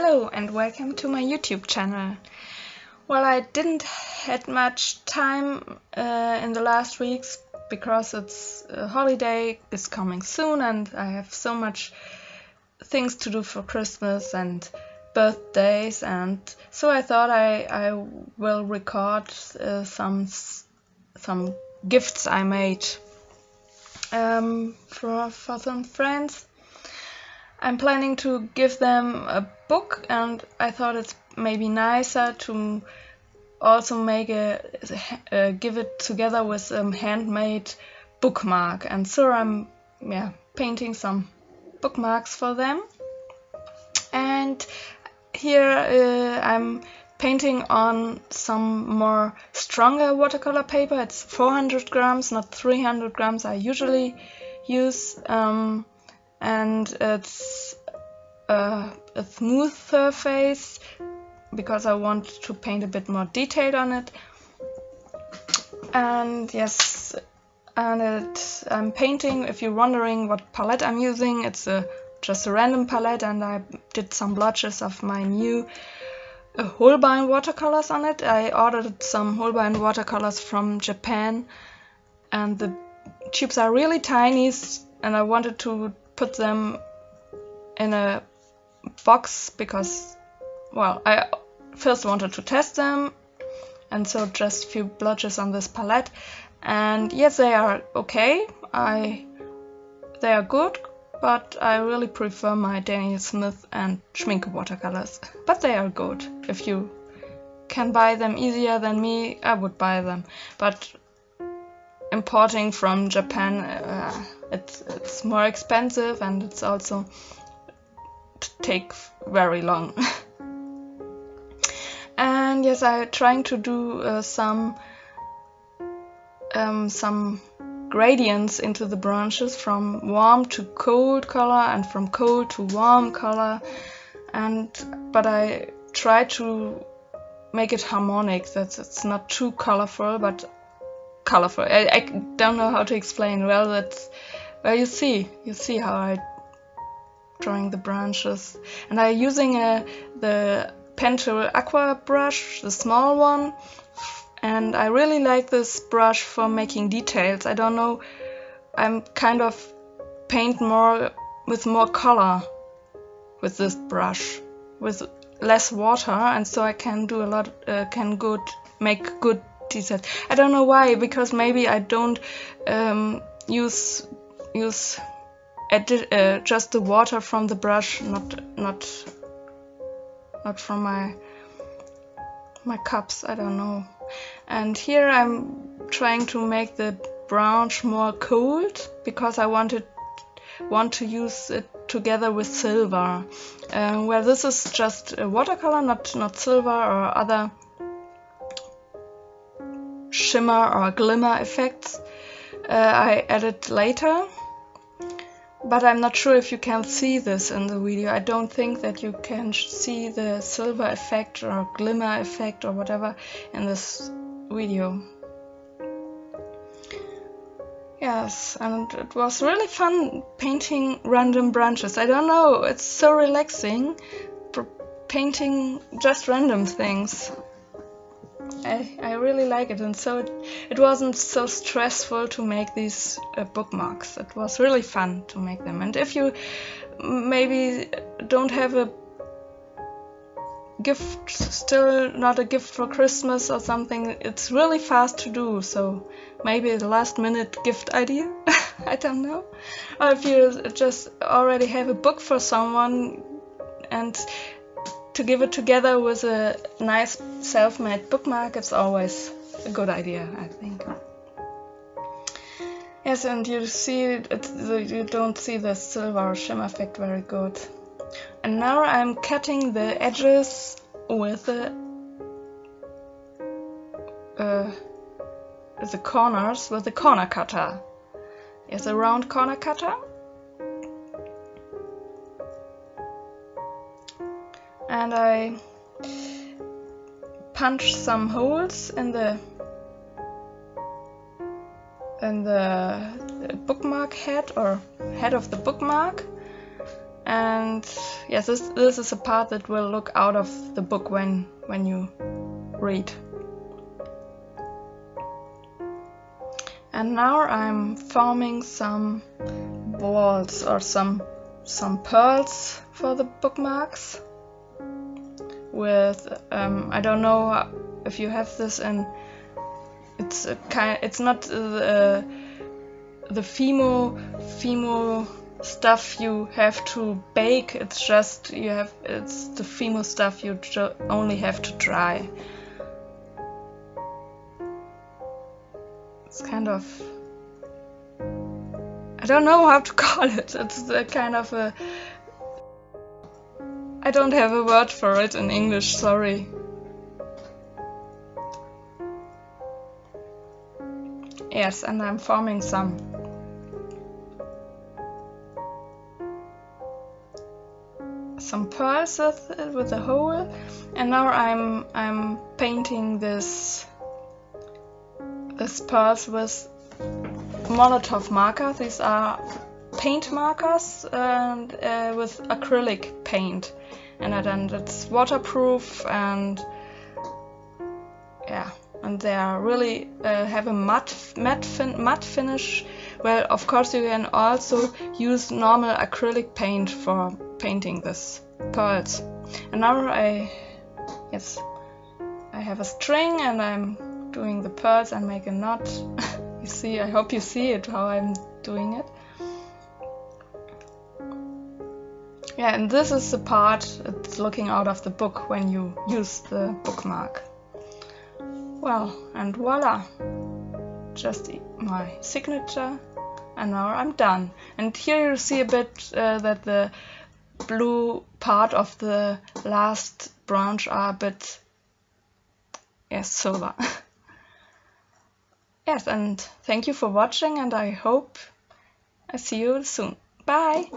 Hello and welcome to my YouTube channel. Well, I didn't had much time uh, in the last weeks because it's a holiday is coming soon and I have so much things to do for Christmas and birthdays and so I thought I, I will record uh, some some gifts I made um, for, for some friends I'm planning to give them a book, and I thought it's maybe nicer to also make a, a give it together with a handmade bookmark. And so I'm yeah painting some bookmarks for them. And here uh, I'm painting on some more stronger watercolor paper. It's 400 grams, not 300 grams I usually use. Um, and it's a, a smooth surface because I want to paint a bit more detail on it. And yes and it, I'm painting if you're wondering what palette I'm using it's a just a random palette and I did some blotches of my new uh, Holbein watercolors on it. I ordered some Holbein watercolors from Japan and the tubes are really tiny and I wanted to put them in a box because, well, I first wanted to test them and so just a few blotches on this palette. And yes they are okay. I they are good but I really prefer my Daniel Smith and Schmincke watercolors. But they are good. If you can buy them easier than me I would buy them. But importing from Japan uh, it's it's more expensive and it's also take very long. and yes, I'm trying to do uh, some um, some gradients into the branches from warm to cold color and from cold to warm color and but I try to make it harmonic that it's not too colorful but colorful. I, I don't know how to explain. Well that's well, you see, you see how I drawing the branches, and I'm using a, uh, the Pentel Aqua brush, the small one, and I really like this brush for making details. I don't know, I'm kind of paint more with more color with this brush, with less water, and so I can do a lot, uh, can good make good details. I don't know why, because maybe I don't um, use use uh, just the water from the brush, not not not from my my cups. I don't know. And here I'm trying to make the branch more cold because I wanted want to use it together with silver. Uh, where this is just watercolor, not not silver or other shimmer or glimmer effects. Uh, I added later but I'm not sure if you can see this in the video. I don't think that you can see the silver effect or glimmer effect or whatever in this video. Yes, and it was really fun painting random branches. I don't know, it's so relaxing painting just random things. I, I really like it and so it, it wasn't so stressful to make these uh, bookmarks. It was really fun to make them and if you maybe don't have a gift, still not a gift for Christmas or something, it's really fast to do so maybe the last minute gift idea, I don't know. Or if you just already have a book for someone and to give it together with a nice self-made bookmark, it's always a good idea, I think. Yes, and you see, it, you don't see the silver shimmer effect very good. And now I'm cutting the edges with the, uh, the corners with the corner cutter. Yes, a round corner cutter. And I punch some holes in the in the bookmark head or head of the bookmark. And yes this, this is a part that will look out of the book when when you read. And now I'm forming some balls or some some pearls for the bookmarks with um, I don't know if you have this and it's a kind it's not the the Fimo Fimo stuff you have to bake. It's just you have it's the Fimo stuff you only have to dry. It's kind of I don't know how to call it. It's kind of a I don't have a word for it in English sorry. Yes and I'm forming some. Some pearls with, a hole and now I'm I'm painting this this pearls with Molotow marker. These are paint markers and uh, with acrylic paint and then it's waterproof and yeah. And they are really uh, have a matte matte, fin matte finish. Well of course you can also use normal acrylic paint for painting this pearls. And now I yes I have a string and I'm doing the pearls and make a knot. You see I hope you see it how I'm doing it yeah and this is the part it's looking out of the book when you use the bookmark. Well and voila. Just my signature and now I'm done. And here you see a bit uh, that the blue part of the last branch are a bit yes silver. Yes and thank you for watching and I hope I see you soon. Bye